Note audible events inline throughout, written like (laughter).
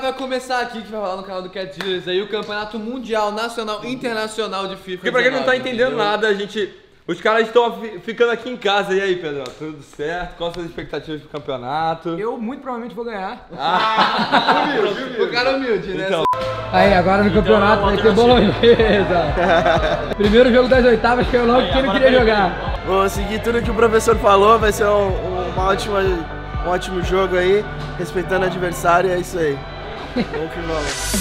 Vai começar aqui, que vai rolar no canal do Cat Dealers aí, o Campeonato Mundial, Nacional e Internacional de FIFA Porque pra quem não tá 19, entendendo entendeu? nada, a gente. Os caras estão fi- ficando aqui em casa. E aí, Pedro? Tudo certo? Quais são as expectativas pro campeonato? Eu muito provavelmente vou ganhar. (laughs) O cara é humilde, né? Então. Aí, agora no campeonato vai ter bolonhesa. (laughs) Primeiro jogo das oitavas que eu logo que ele queria jogar. Vou seguir tudo que o professor falou, vai ser um, uma ótima, um ótimo jogo aí, respeitando o adversário, é isso aí. Vamos que vamos.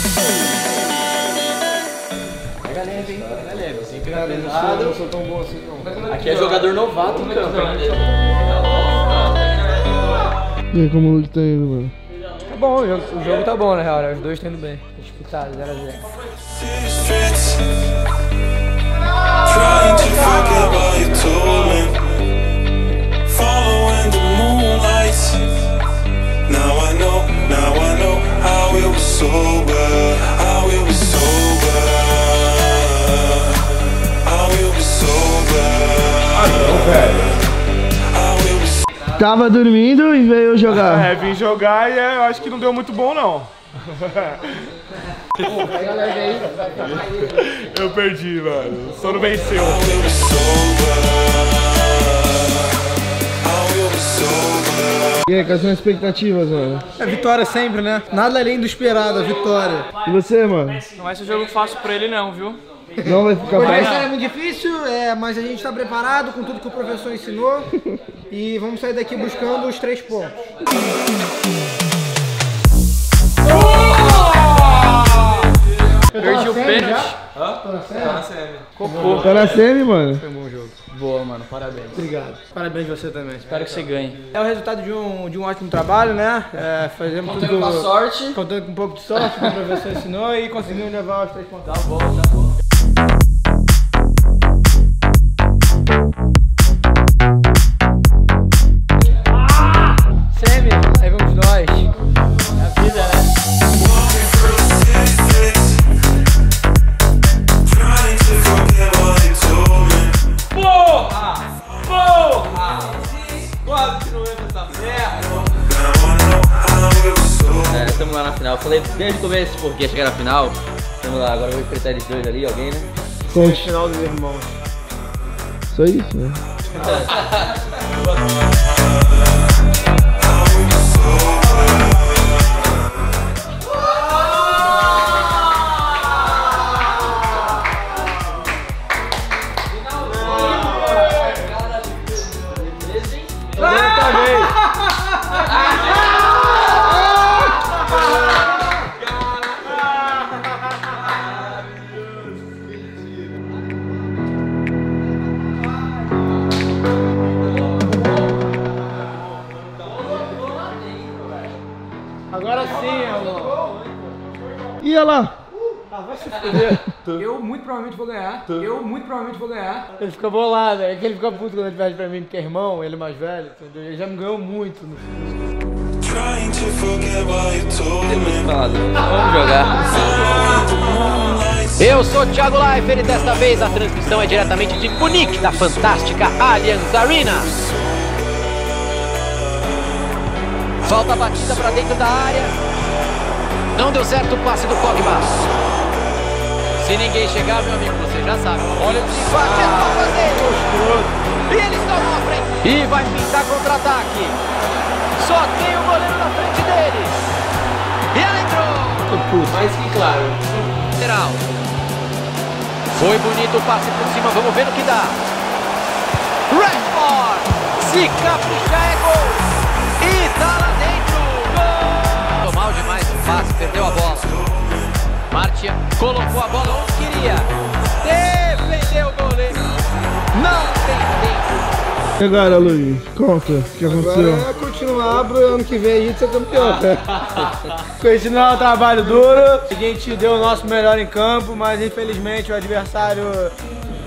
Eu não sou tão bom assim, não. Aqui é jogador novato no campo. E aí, como o Luke tá indo, mano? Tá bom, o jogo, o jogo tá bom, na real, né? Os dois estão indo bem. Disputado, 0x0. streets Trying to forget what you told me Tava dormindo e veio jogar. É, vim jogar e é, eu acho que não deu muito bom, não. (laughs) eu perdi, mano. O sono venceu. E aí, quais são as expectativas, mano? É vitória sempre, né? Nada além do esperado, a vitória. E você, mano? Não vai ser jogo fácil pra ele não, viu? Não vai ficar adversário é muito difícil, é, mas a gente está preparado com tudo que o professor ensinou e vamos sair daqui buscando os três pontos. Perdi o pênalti. Tá na semi, mano? Boa, mano, parabéns. Obrigado. Parabéns você também. Espero que você ganhe. É o resultado de um, de um ótimo trabalho, né? É, fazemos tudo Com a sorte. contando com um pouco de sorte, que o professor ensinou e conseguimos levar os três pontos. Tá bom, Semi, lá na final. Falei desde o começo porque ia chegar na final. Estamos lá, agora eu vou enfrentar eles dois ali, alguém, né? Conte. Final dos irmãos. Só isso, né? (laughs) E olha lá. Eu muito provavelmente vou ganhar. Eu muito provavelmente vou ganhar. Ele fica bolado, é que ele fica puto quando ele perde pra mim, porque é irmão, ele é mais velho, entendeu? Ele já me ganhou muito. No... Trying to forget what you told Tem me muito falado. Vamos jogar. Eu sou Thiago Leifert e desta vez a transmissão é diretamente de Munique, da fantástica Allianz Arena. Falta batida para dentro da área. Não deu certo o passe do Pogba. Se ninguém chegar, meu amigo, você já sabe. Olha o desfate, é falta dele. E eles estão na frente. E vai pintar contra-ataque. Só tem o goleiro na frente deles. E ela entrou. Mais que claro. Lateral. Foi bonito o passe por cima, vamos ver no que dá. Rashford! Se caprichar é gol! E tá E agora, Luiz? Conta o que aconteceu. Agora é continuar pro ano que vem a gente ser campeão. (laughs) continuar o trabalho duro. A gente deu o nosso melhor em campo, mas infelizmente o adversário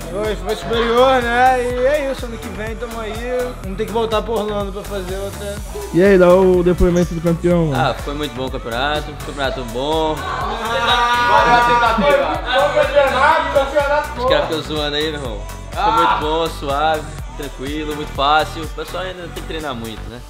foi, foi superior, né? E é isso, ano que vem tamo aí. Vamos ter que voltar pro Orlando pra fazer outra. E aí, dá o depoimento do campeão, mano. Ah, foi muito bom o campeonato. Campeonato bom. Os caras ficam zoando aí, meu irmão. Foi muito bom, suave, tranquilo, muito fácil. O pessoal ainda tem que treinar muito, né?